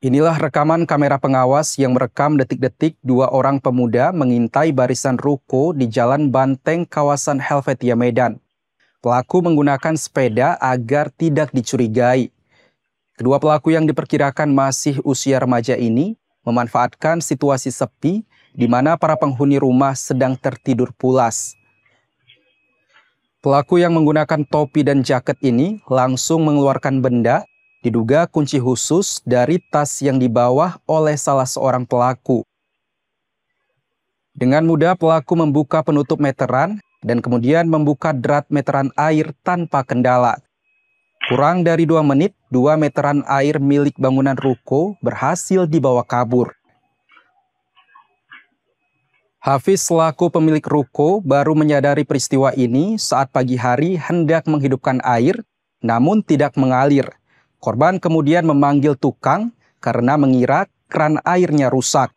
Inilah rekaman kamera pengawas yang merekam detik-detik dua orang pemuda mengintai barisan ruko di Jalan Banteng, kawasan Helvetia, Medan. Pelaku menggunakan sepeda agar tidak dicurigai. Kedua pelaku yang diperkirakan masih usia remaja ini memanfaatkan situasi sepi di mana para penghuni rumah sedang tertidur pulas. Pelaku yang menggunakan topi dan jaket ini langsung mengeluarkan benda Diduga kunci khusus dari tas yang dibawa oleh salah seorang pelaku. Dengan mudah pelaku membuka penutup meteran dan kemudian membuka drat meteran air tanpa kendala. Kurang dari dua menit, dua meteran air milik bangunan ruko berhasil dibawa kabur. Hafiz selaku pemilik ruko baru menyadari peristiwa ini saat pagi hari hendak menghidupkan air namun tidak mengalir. Korban kemudian memanggil tukang karena mengira keran airnya rusak.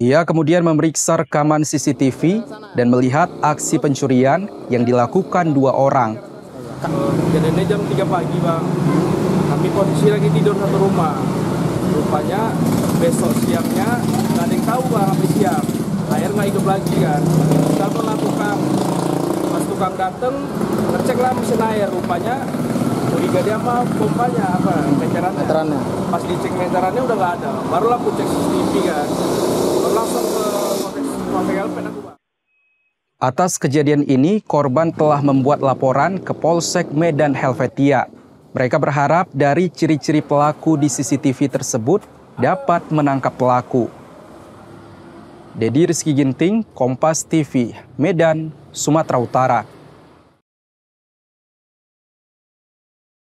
Ia kemudian memeriksa rekaman CCTV dan melihat aksi pencurian yang dilakukan dua orang. Kejadiannya jam 3 pagi bang, kami kondisi lagi tidur satu rumah. Rupanya besok siangnya nggak ada yang tahu bang sampai siang. Air nggak hidup lagi kan. Telepon tukang, pas tukang dateng ngeceklah mesin air. Rupanya curiga dia sama pompanya apa meterannya. meterannya. Pas dicek meterannya udah nggak ada. Barulah aku cek CCTV kan. Baru langsung ke Polsek Elpen aku. Atas kejadian ini, korban telah membuat laporan ke Polsek Medan Helvetia. Mereka berharap dari ciri-ciri pelaku di CCTV tersebut dapat menangkap pelaku. Dedi Rizky Ginting, Kompas TV, Medan, Sumatera Utara.